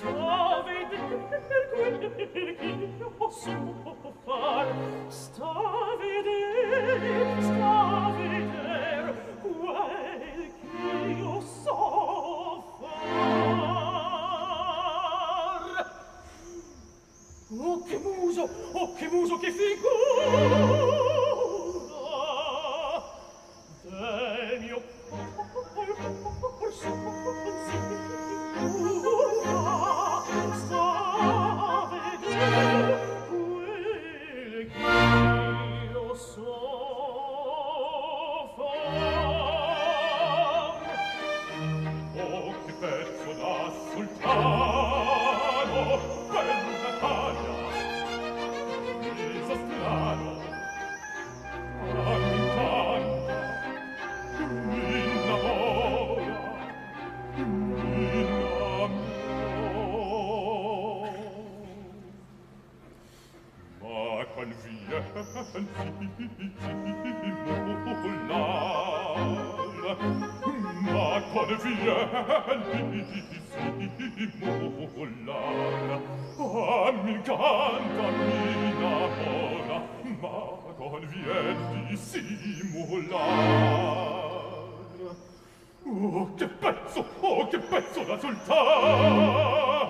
sto vedendo quel posso far sto vedendo sto vedendo quel che io oh che muso oh che muso che figura ma confianti molar ah mi canta mina ora ma confianti simular Oh, che pezzo! Oh, che pezzo da sultana!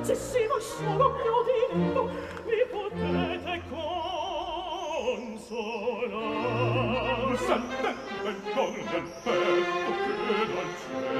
dolcissimo solo più di mi potete consolare. Santa ben con ben per tu che dolce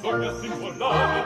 sogno singolare,